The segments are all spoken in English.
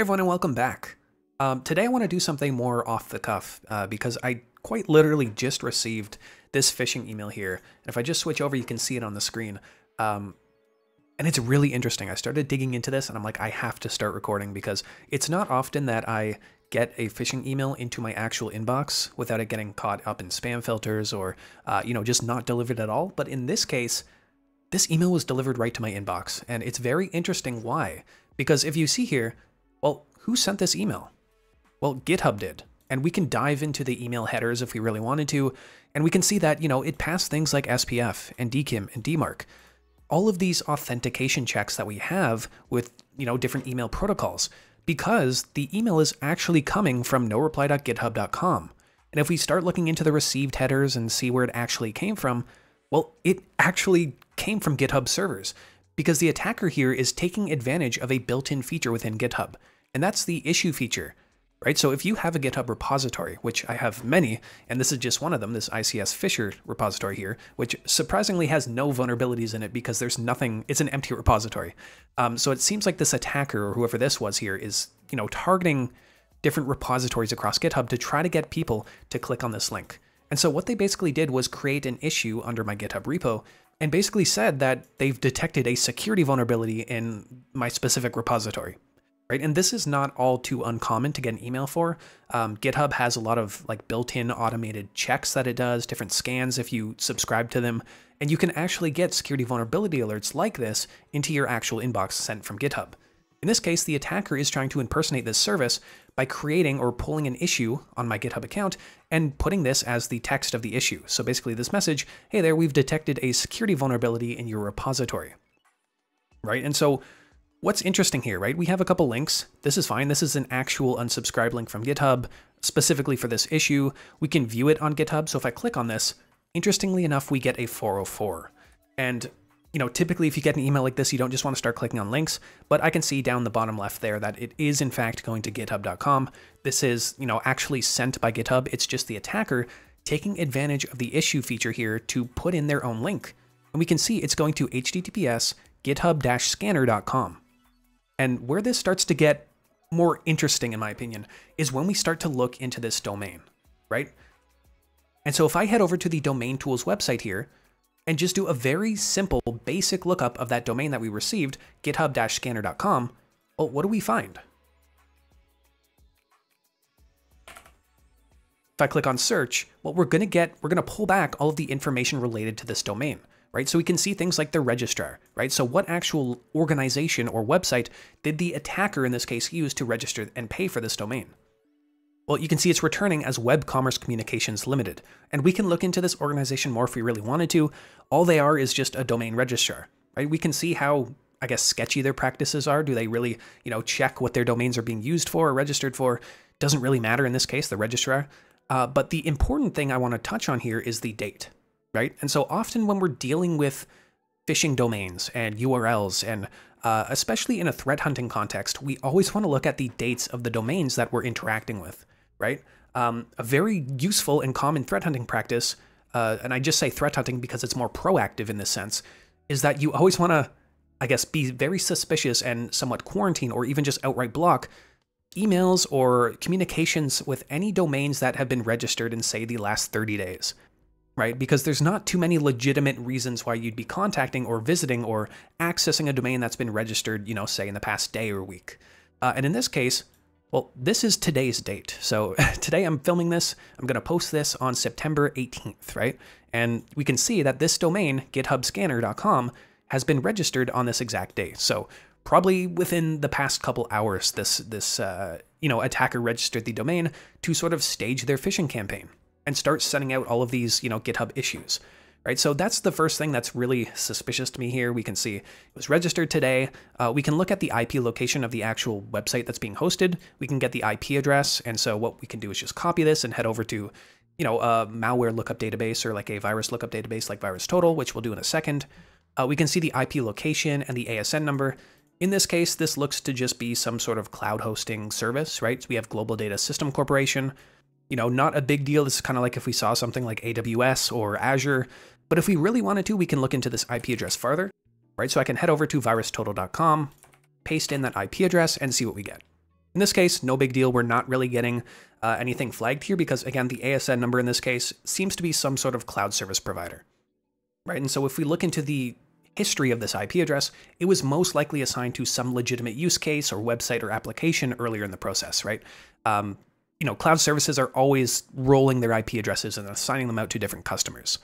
Everyone and welcome back. Um, today I want to do something more off the cuff uh, because I quite literally just received this phishing email here. And if I just switch over, you can see it on the screen. Um, and it's really interesting. I started digging into this and I'm like, I have to start recording because it's not often that I get a phishing email into my actual inbox without it getting caught up in spam filters or, uh, you know, just not delivered at all. But in this case, this email was delivered right to my inbox. And it's very interesting why. Because if you see here, well, who sent this email? Well, GitHub did. And we can dive into the email headers if we really wanted to, and we can see that, you know, it passed things like SPF and DKIM and DMARC. All of these authentication checks that we have with, you know, different email protocols, because the email is actually coming from noreply.github.com. And if we start looking into the received headers and see where it actually came from, well, it actually came from GitHub servers because the attacker here is taking advantage of a built-in feature within GitHub, and that's the issue feature, right? So if you have a GitHub repository, which I have many, and this is just one of them, this ICS Fisher repository here, which surprisingly has no vulnerabilities in it because there's nothing, it's an empty repository. Um, so it seems like this attacker or whoever this was here is, you know, targeting different repositories across GitHub to try to get people to click on this link. And so what they basically did was create an issue under my GitHub repo and basically said that they've detected a security vulnerability in my specific repository. Right? And this is not all too uncommon to get an email for. Um, GitHub has a lot of like built-in automated checks that it does, different scans if you subscribe to them, and you can actually get security vulnerability alerts like this into your actual inbox sent from GitHub. In this case, the attacker is trying to impersonate this service by creating or pulling an issue on my GitHub account and putting this as the text of the issue. So basically this message, hey there, we've detected a security vulnerability in your repository. Right? And so what's interesting here, right? We have a couple links. This is fine. This is an actual unsubscribe link from GitHub specifically for this issue. We can view it on GitHub. So if I click on this, interestingly enough, we get a 404. And you know, typically if you get an email like this, you don't just want to start clicking on links, but I can see down the bottom left there that it is in fact going to github.com. This is, you know, actually sent by GitHub. It's just the attacker taking advantage of the issue feature here to put in their own link. And we can see it's going to https github-scanner.com. And where this starts to get more interesting, in my opinion, is when we start to look into this domain, right? And so if I head over to the domain tools website here, and just do a very simple basic lookup of that domain that we received, github-scanner.com, well, oh, what do we find? If I click on search, what we're going to get, we're going to pull back all of the information related to this domain, right? So we can see things like the registrar, right? So what actual organization or website did the attacker in this case use to register and pay for this domain? Well, you can see it's returning as Web Commerce Communications Limited, and we can look into this organization more if we really wanted to. All they are is just a domain registrar, right? We can see how, I guess, sketchy their practices are. Do they really, you know, check what their domains are being used for or registered for? Doesn't really matter in this case, the registrar. Uh, but the important thing I want to touch on here is the date, right? And so often when we're dealing with phishing domains and URLs and uh, especially in a threat hunting context, we always want to look at the dates of the domains that we're interacting with right? Um, a very useful and common threat hunting practice, uh, and I just say threat hunting because it's more proactive in this sense, is that you always want to, I guess, be very suspicious and somewhat quarantine or even just outright block emails or communications with any domains that have been registered in, say, the last 30 days, right? Because there's not too many legitimate reasons why you'd be contacting or visiting or accessing a domain that's been registered, you know, say in the past day or week. Uh, and in this case, well, this is today's date. So today I'm filming this. I'm going to post this on September 18th, right? And we can see that this domain, githubscanner.com, has been registered on this exact day. So probably within the past couple hours, this this uh, you know attacker registered the domain to sort of stage their phishing campaign and start sending out all of these you know GitHub issues right? So that's the first thing that's really suspicious to me here. We can see it was registered today. Uh, we can look at the IP location of the actual website that's being hosted. We can get the IP address. And so what we can do is just copy this and head over to, you know, a malware lookup database or like a virus lookup database like VirusTotal, which we'll do in a second. Uh, we can see the IP location and the ASN number. In this case, this looks to just be some sort of cloud hosting service, right? So we have Global Data System Corporation you know, not a big deal. This is kind of like if we saw something like AWS or Azure. But if we really wanted to, we can look into this IP address farther, right? So I can head over to virustotal.com, paste in that IP address, and see what we get. In this case, no big deal. We're not really getting uh, anything flagged here because, again, the ASN number in this case seems to be some sort of cloud service provider, right? And so if we look into the history of this IP address, it was most likely assigned to some legitimate use case or website or application earlier in the process, right? Um, you know, cloud services are always rolling their IP addresses and assigning them out to different customers.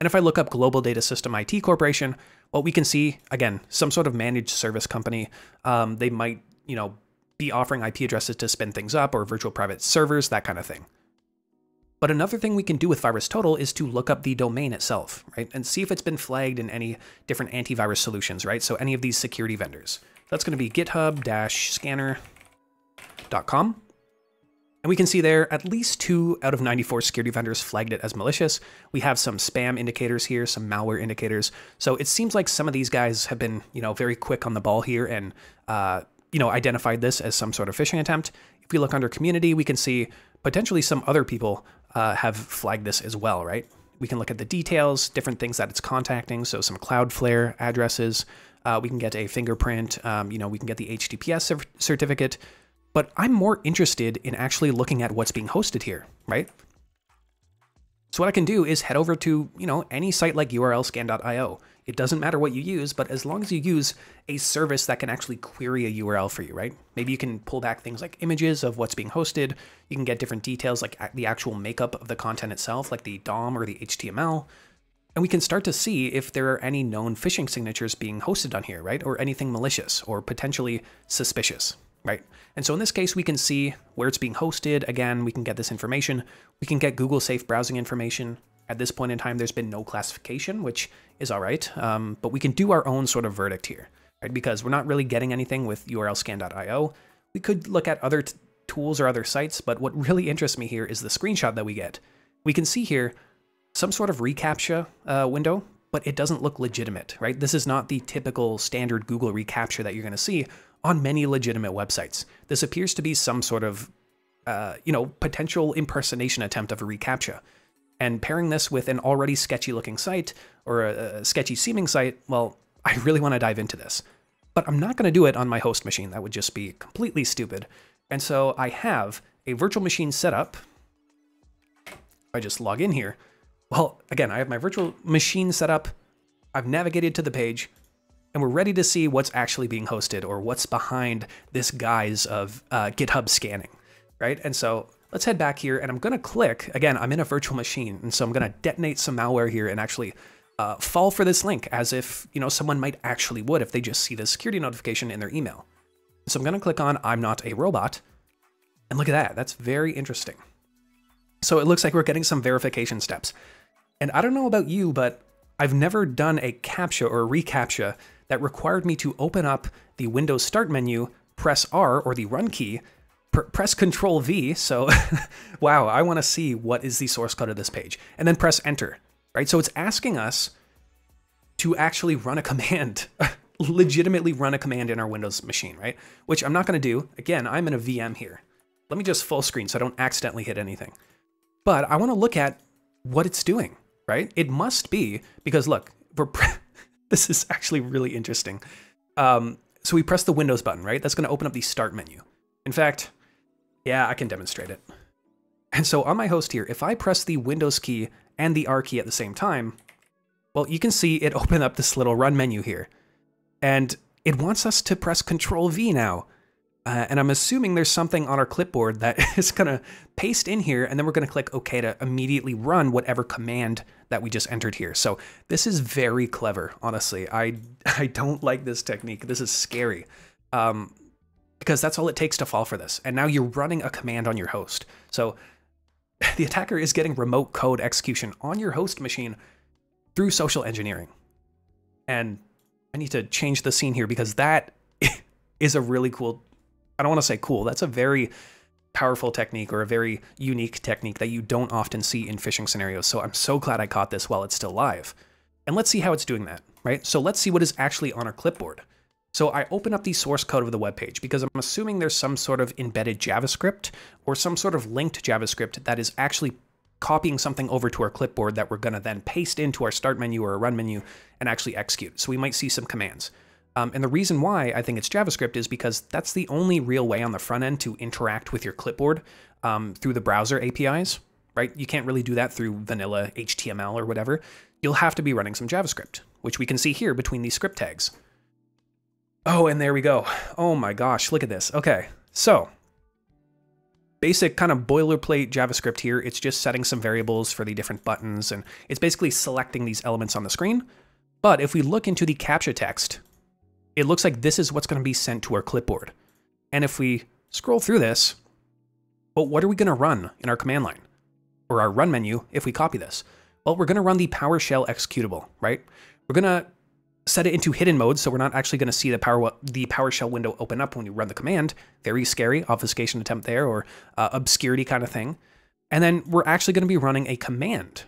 And if I look up Global Data System IT Corporation, well, we can see, again, some sort of managed service company. Um, they might, you know, be offering IP addresses to spin things up or virtual private servers, that kind of thing. But another thing we can do with VirusTotal is to look up the domain itself, right? And see if it's been flagged in any different antivirus solutions, right? So any of these security vendors. That's going to be github-scanner.com. And we can see there at least two out of 94 security vendors flagged it as malicious. We have some spam indicators here, some malware indicators. So it seems like some of these guys have been, you know, very quick on the ball here and, uh, you know, identified this as some sort of phishing attempt. If we look under community, we can see potentially some other people uh, have flagged this as well, right? We can look at the details, different things that it's contacting. So some Cloudflare addresses. Uh, we can get a fingerprint. Um, you know, we can get the HTTPS certificate. But I'm more interested in actually looking at what's being hosted here, right? So what I can do is head over to, you know, any site like urlscan.io. It doesn't matter what you use, but as long as you use a service that can actually query a URL for you, right? Maybe you can pull back things like images of what's being hosted. You can get different details like the actual makeup of the content itself, like the DOM or the HTML. And we can start to see if there are any known phishing signatures being hosted on here, right? Or anything malicious or potentially suspicious, right? And so in this case, we can see where it's being hosted. Again, we can get this information. We can get Google safe browsing information. At this point in time, there's been no classification, which is all right. Um, but we can do our own sort of verdict here, right? Because we're not really getting anything with urlscan.io. We could look at other tools or other sites, but what really interests me here is the screenshot that we get. We can see here some sort of reCAPTCHA uh, window, but it doesn't look legitimate, right? This is not the typical standard Google reCAPTCHA that you're going to see on many legitimate websites. This appears to be some sort of, uh, you know, potential impersonation attempt of a reCAPTCHA. And pairing this with an already sketchy looking site or a, a sketchy seeming site, well, I really want to dive into this. But I'm not going to do it on my host machine. That would just be completely stupid. And so I have a virtual machine set up. I just log in here. Well, again, I have my virtual machine set up. I've navigated to the page and we're ready to see what's actually being hosted or what's behind this guise of uh, GitHub scanning, right? And so let's head back here and I'm gonna click, again, I'm in a virtual machine, and so I'm gonna detonate some malware here and actually uh, fall for this link as if, you know, someone might actually would if they just see the security notification in their email. So I'm gonna click on I'm not a robot, and look at that, that's very interesting. So it looks like we're getting some verification steps. And I don't know about you, but I've never done a CAPTCHA or a reCAPTCHA that required me to open up the Windows Start menu, press R or the Run key, pr press Control V. So, wow, I want to see what is the source code of this page, and then press Enter. Right, so it's asking us to actually run a command, legitimately run a command in our Windows machine, right? Which I'm not going to do. Again, I'm in a VM here. Let me just full screen so I don't accidentally hit anything. But I want to look at what it's doing, right? It must be because look, we're this is actually really interesting. Um, so we press the Windows button, right? That's going to open up the Start menu. In fact, yeah, I can demonstrate it. And so on my host here, if I press the Windows key and the R key at the same time, well, you can see it open up this little run menu here. And it wants us to press Control V now. Uh, and I'm assuming there's something on our clipboard that is going to paste in here, and then we're going to click OK to immediately run whatever command that we just entered here. So this is very clever, honestly. I, I don't like this technique. This is scary. Um, because that's all it takes to fall for this. And now you're running a command on your host. So the attacker is getting remote code execution on your host machine through social engineering. And I need to change the scene here because that is a really cool I don't want to say cool. That's a very powerful technique or a very unique technique that you don't often see in phishing scenarios. So I'm so glad I caught this while it's still live. And let's see how it's doing that, right? So let's see what is actually on our clipboard. So I open up the source code of the web page because I'm assuming there's some sort of embedded JavaScript or some sort of linked JavaScript that is actually copying something over to our clipboard that we're to then paste into our start menu or a run menu and actually execute. So we might see some commands. Um, and the reason why I think it's JavaScript is because that's the only real way on the front end to interact with your clipboard um, through the browser APIs, right? You can't really do that through vanilla HTML or whatever. You'll have to be running some JavaScript, which we can see here between these script tags. Oh, and there we go. Oh my gosh, look at this. Okay, so basic kind of boilerplate JavaScript here. It's just setting some variables for the different buttons, and it's basically selecting these elements on the screen. But if we look into the CAPTCHA text, it looks like this is what's going to be sent to our clipboard. And if we scroll through this, well, what are we going to run in our command line? Or our run menu if we copy this? Well, we're going to run the PowerShell executable, right? We're going to set it into hidden mode, so we're not actually going to see the power the PowerShell window open up when you run the command. Very scary, obfuscation attempt there, or uh, obscurity kind of thing. And then we're actually going to be running a command.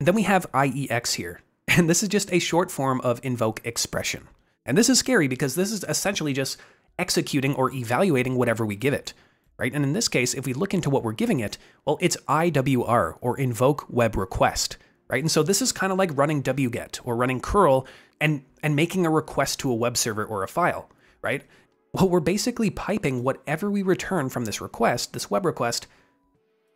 And then we have IEX here, and this is just a short form of invoke expression. And this is scary because this is essentially just executing or evaluating whatever we give it, right? And in this case, if we look into what we're giving it, well, it's IWR or invoke web request, right? And so this is kind of like running wget or running curl and and making a request to a web server or a file, right? Well, we're basically piping whatever we return from this request, this web request,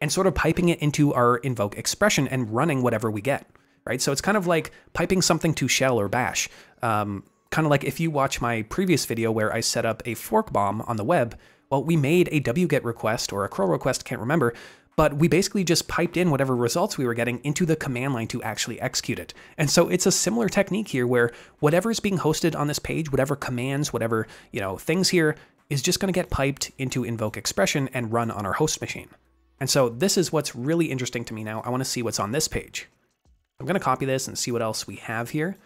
and sort of piping it into our invoke expression and running whatever we get, right? So it's kind of like piping something to shell or bash. Um, kind of like if you watch my previous video where I set up a fork bomb on the web, well, we made a wget request or a curl request, can't remember, but we basically just piped in whatever results we were getting into the command line to actually execute it. And so it's a similar technique here where whatever is being hosted on this page, whatever commands, whatever, you know, things here is just going to get piped into invoke expression and run on our host machine. And so this is what's really interesting to me now. I want to see what's on this page. I'm going to copy this and see what else we have here.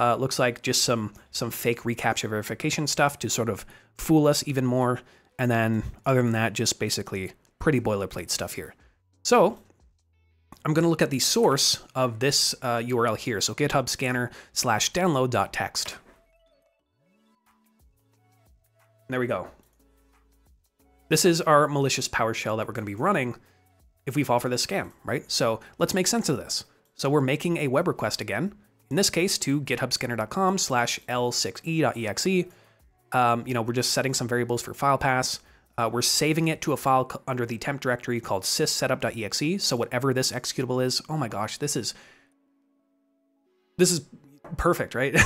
Uh, looks like just some some fake reCAPTCHA verification stuff to sort of fool us even more. And then other than that, just basically pretty boilerplate stuff here. So I'm going to look at the source of this uh, URL here. So GitHub scanner slash download dot text. There we go. This is our malicious PowerShell that we're going to be running if we fall for this scam, right? So let's make sense of this. So we're making a web request again, in this case to githubscanner.com slash l6e.exe. Um, you know, we're just setting some variables for file paths. Uh, we're saving it to a file under the temp directory called syssetup.exe. So whatever this executable is, oh my gosh, this is this is perfect, right?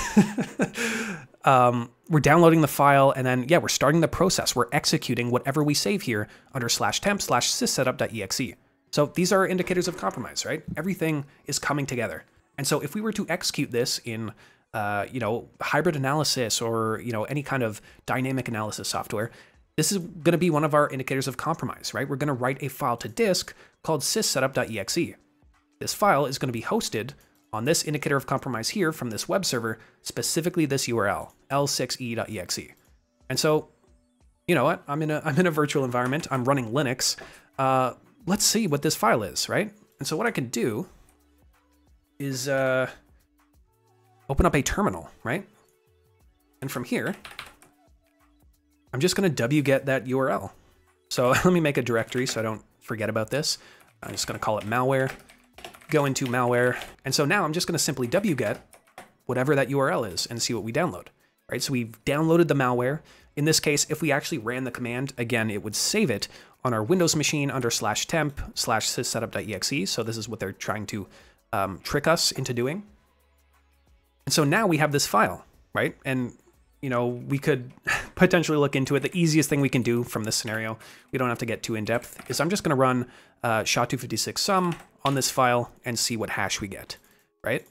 um, we're downloading the file and then, yeah, we're starting the process. We're executing whatever we save here under slash temp slash syssetup.exe. So these are indicators of compromise, right? Everything is coming together. And so if we were to execute this in uh, you know, hybrid analysis or, you know, any kind of dynamic analysis software, this is going to be one of our indicators of compromise, right? We're going to write a file to disk called syssetup.exe. This file is going to be hosted on this indicator of compromise here from this web server, specifically this URL, l6e.exe. And so, you know what? I'm in a I'm in a virtual environment. I'm running Linux. Uh, let's see what this file is, right? And so what I can do is uh, open up a terminal, right? And from here, I'm just going to wget that URL. So let me make a directory so I don't forget about this. I'm just going to call it malware, go into malware. And so now I'm just going to simply wget whatever that URL is and see what we download. Right, so we've downloaded the malware. In this case, if we actually ran the command, again, it would save it on our Windows machine under slash temp slash syssetup.exe. So this is what they're trying to um, trick us into doing. And so now we have this file, right? And you know, we could potentially look into it. The easiest thing we can do from this scenario, we don't have to get too in depth, is I'm just going to run uh, SHA-256 sum on this file and see what hash we get, right?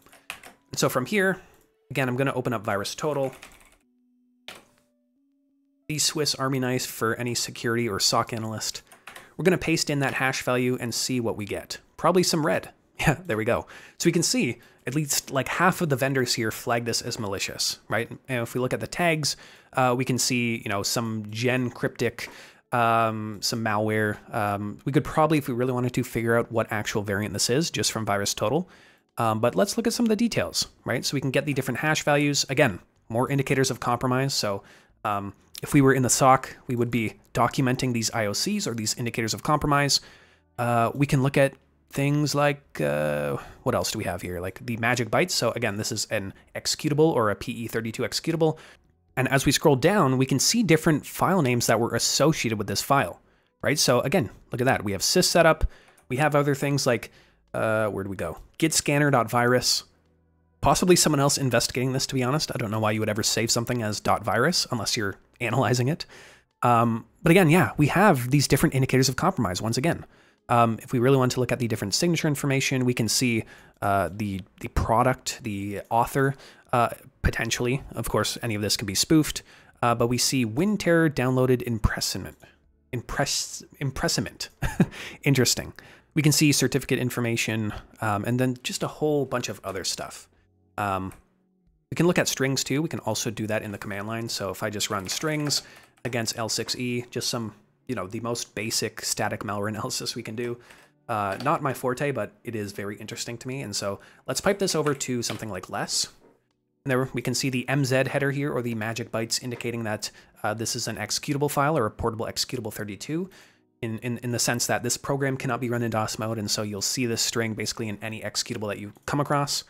And so from here, again, I'm going to open up virus total. The Swiss Army knife for any security or SOC analyst. We're going to paste in that hash value and see what we get. Probably some red. Yeah, there we go. So we can see at least like half of the vendors here flag this as malicious, right? And if we look at the tags, uh, we can see, you know, some gen cryptic, um, some malware. Um, we could probably, if we really wanted to, figure out what actual variant this is just from VirusTotal. Um, but let's look at some of the details, right? So we can get the different hash values. Again, more indicators of compromise. So um, if we were in the SOC, we would be documenting these IOCs or these indicators of compromise. Uh, we can look at things like, uh, what else do we have here? Like the magic bytes. So again, this is an executable or a PE32 executable. And as we scroll down, we can see different file names that were associated with this file, right? So again, look at that. We have sys setup. We have other things like, uh, where do we go? Git scanner.virus. Possibly someone else investigating this, to be honest. I don't know why you would ever save something as .virus unless you're analyzing it. Um, but again, yeah, we have these different indicators of compromise once again. Um, if we really want to look at the different signature information, we can see uh, the the product, the author, uh, potentially. Of course, any of this can be spoofed, uh, but we see Wind Terror downloaded impressment. Impress impressment. Interesting. We can see certificate information, um, and then just a whole bunch of other stuff. Um, we can look at strings too. We can also do that in the command line. So if I just run strings against L6E, just some you know, the most basic static malware analysis we can do. Uh, not my forte, but it is very interesting to me. And so let's pipe this over to something like less. And there we can see the MZ header here, or the magic bytes, indicating that uh, this is an executable file or a portable executable 32, in, in, in the sense that this program cannot be run in DOS mode, and so you'll see this string basically in any executable that you come across.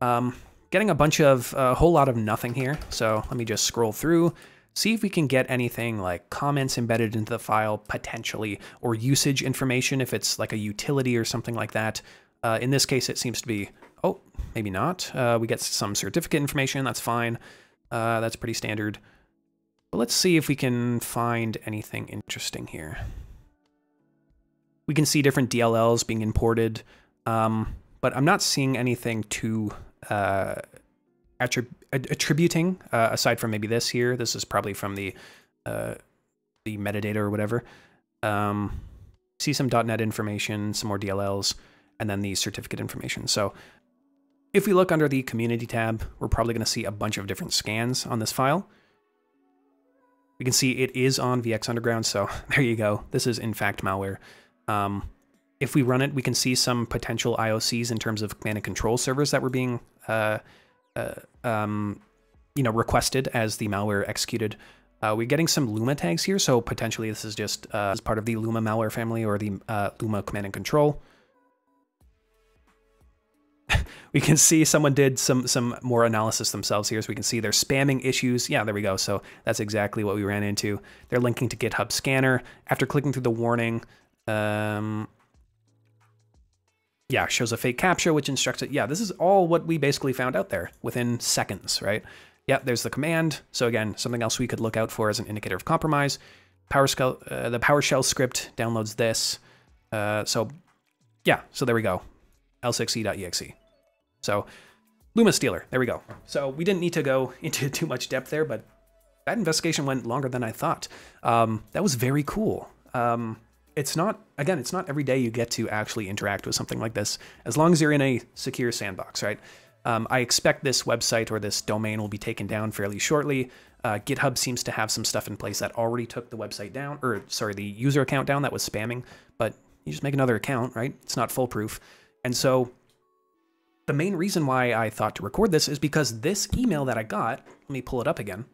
Um, getting a bunch of, a whole lot of nothing here, so let me just scroll through see if we can get anything like comments embedded into the file potentially, or usage information if it's like a utility or something like that. Uh, in this case, it seems to be, oh, maybe not. Uh, we get some certificate information, that's fine. Uh, that's pretty standard. But let's see if we can find anything interesting here. We can see different DLLs being imported, um, but I'm not seeing anything too uh, attrib attributing, uh, aside from maybe this here. This is probably from the uh, the metadata or whatever. Um, see some .NET information, some more DLLs, and then the certificate information. So if we look under the community tab, we're probably going to see a bunch of different scans on this file. We can see it is on VX Underground, so there you go. This is in fact malware. Um, if we run it, we can see some potential IOCs in terms of command and control servers that were being uh, uh, um, you know, requested as the malware executed. Uh, we're getting some Lumma tags here, so potentially this is just uh, as part of the Lumma malware family or the uh, Lumma command and control. we can see someone did some some more analysis themselves here, so we can see they're spamming issues. Yeah, there we go. So that's exactly what we ran into. They're linking to GitHub Scanner. After clicking through the warning, um, yeah, shows a fake CAPTCHA, which instructs it. Yeah, this is all what we basically found out there within seconds, right? Yeah, there's the command. So again, something else we could look out for as an indicator of compromise. PowerShell, uh, the PowerShell script downloads this. Uh, so yeah, so there we go, l6e.exe. So Lumma Stealer, there we go. So we didn't need to go into too much depth there, but that investigation went longer than I thought. Um, that was very cool. Um, it's not again it's not every day you get to actually interact with something like this as long as you're in a secure sandbox right? Um, i expect this website or this domain will be taken down fairly shortly. Uh, github seems to have some stuff in place that already took the website down or sorry the user account down that was spamming but you just make another account right? It's not foolproof. And so the main reason why i thought to record this is because this email that i got let me pull it up again.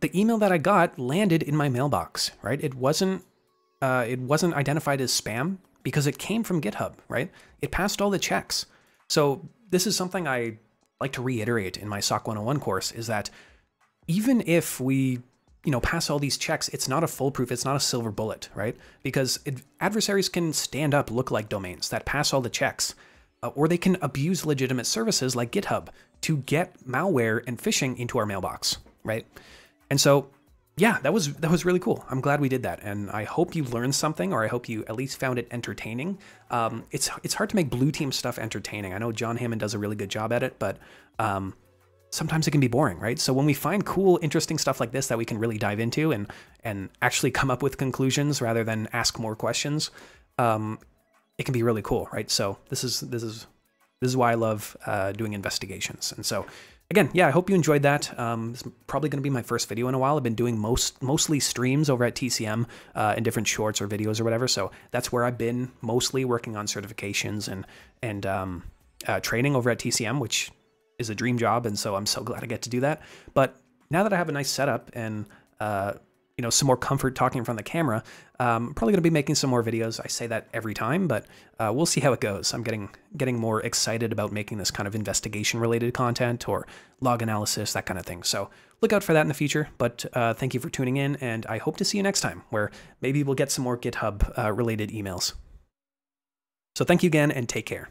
The email that I got landed in my mailbox, right? It wasn't uh, it wasn't identified as spam because it came from GitHub, right? It passed all the checks. So this is something I like to reiterate in my SOC 101 course is that even if we you know pass all these checks it's not a foolproof it's not a silver bullet right because adversaries can stand up look like domains that pass all the checks uh, or they can abuse legitimate services like github to get malware and phishing into our mailbox right and so yeah, that was that was really cool. I'm glad we did that, and I hope you learned something, or I hope you at least found it entertaining. Um, it's it's hard to make blue team stuff entertaining. I know John Hammond does a really good job at it, but um, sometimes it can be boring, right? So when we find cool, interesting stuff like this that we can really dive into and and actually come up with conclusions rather than ask more questions, um, it can be really cool, right? So this is this is this is why I love uh, doing investigations, and so again, yeah, I hope you enjoyed that. Um, is probably going to be my first video in a while. I've been doing most mostly streams over at TCM uh, different shorts or videos or whatever. So that's where I've been mostly working on certifications and and um, uh, training over at TCM, which is a dream job. And so I'm so glad I get to do that. But now that I have a nice setup and uh, you know some more comfort talking of the camera. Um, probably going to be making some more videos. I say that every time, but uh, we'll see how it goes. I'm getting getting more excited about making this kind of investigation related content or log analysis, that kind of thing. So look out for that in the future. But uh, thank you for tuning in, and I hope to see you next time, where maybe we'll get some more GitHub uh, related emails. So thank you again, and take care.